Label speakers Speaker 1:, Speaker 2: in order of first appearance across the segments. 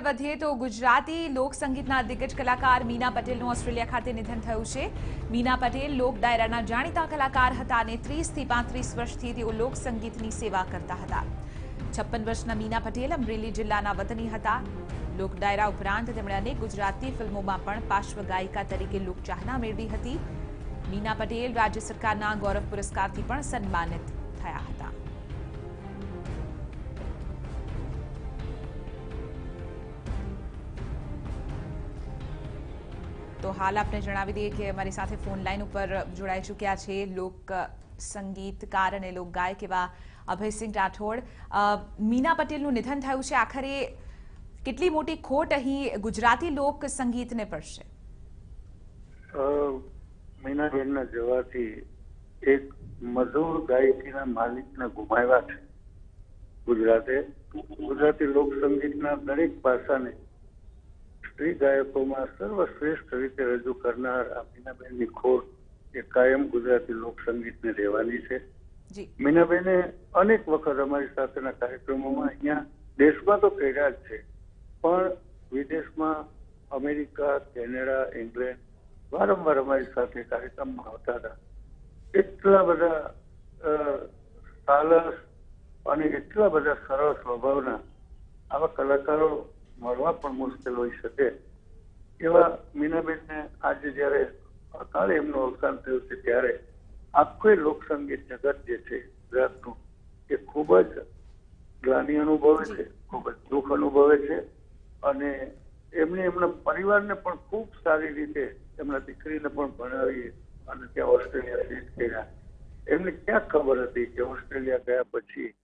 Speaker 1: વધીએ તો ગુજરાતી લોકસંગીતના દિગ્ગજ કલાકાર મીના પટેલનું ઓસ્ટ્રેલિયા ખાતે નિધન થયું છે. મીના પટેલ લોક ડાયરાના જાણીતા કલાકાર હતા અને ત્રીસથી પાંત્રીસ વર્ષથી તેઓ લોકસંગીતની સેવા કરતા હતા. છપ્પન વર્ષના મીના પટેલ અમરેલી જિલ્લાના વતની હતા. લોક ડાયરા ઉપરાંત તેમણે અનેક ગુજરાતી ફિલ્મોમાં પણ પાર્શ્વ ગાયિકા તરીકે લોકચાહના મેળવી હતી. મીના પટેલ રાજ્ય સરકારના ગૌરવ પુરસ્કારથી પણ સન્માનિત થયા હતા. તો હાલ આપણે જણાવી દઈએ કે અમારી સાથે ફોન લાઈન ઉપર જોડાઈ ચૂક્યા છે લોક સંગીતકાર અને લોક ગાયક એવા અભયસિંહ રાઠોડ. મીના પટેલનું નિધન થયું છે. આખરે કેટલી મોટી ખોટ અહીં ગુજરાતી લોક સંગીતને પડશે?
Speaker 2: મીનાબેનના જવાથી એક મધુર ગાયકીના માલિકને ગુમાવ્યા છે ગુજરાતે. ગુજરાતી લોક સંગીતના દરેક પાસાને સ્ત્રી ગાયકોમાં સર્વશ્રેષ્ઠ રીતે રજૂ કરનાર આ મીનાબેનની ખોટ એ કાયમ ગુજરાતી લોક સંગીતને રહેવાની છે. મીનાબેને અનેક વખત અમારી સાથેના કાર્યક્રમોમાં અહીંયા દેશમાં તો કર્યા જ છે પણ વિદેશમાં અમેરિકા કેનેડા ઇંગ્લેન્ડ વારંવાર અમારી સાથે કાર્યક્રમમાં આવતા હતા. એટલા બધા સાલસ અને એટલા બધા સરળ સ્વભાવના આવા કલાકારો મળવા પણ મુશ્કેલ હોઈ શકે. એવા મીનાબેનને આજે જ્યારે અકાળે એમનું અવસાન થયું છે, ત્યારે આખું લોકસંગીત જગત જે છે, ગુજરાતનું, એ ખૂબ જ ગ્લાની અનુભવે છે, ખૂબ જ દુઃખ અનુભવે છે અને એમને એમના પરિવારને પણ ખૂબ સારી રીતે એમના દીકરીને પણ ભણાવી અને ત્યાં ઓસ્ટ્રેલિયા શિફ્ટ કર્યા. એમને ક્યાં ખબર હતી કે ઓસ્ટ્રેલિયા ગયા પછી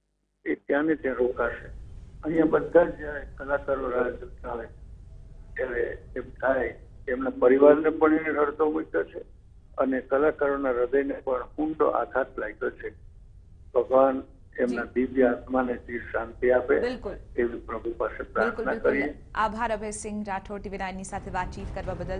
Speaker 2: એ ત્યાં ને ત્યાં રોકાશે? અહીંયા બધા જ કલાકારો રાહ જોતા હોય. ત્યારે એમ થાય એમના પરિવારને પણ એને રડતો મૂક્યો છે અને કલાકારોના હૃદયને પણ ઊંડો આઘાત લાગ્યો છે. ભગવાન એમના દિવ્ય આત્માને ચીર શાંતિ આપે
Speaker 1: બિલકુલ.
Speaker 2: એવી પ્રભુ પાસે પ્રાર્થના કરીએ.
Speaker 1: આભાર અભયસિંહ રાઠોડ ટીવી નાઇનની સાથે વાતચીત કરવા બદલ.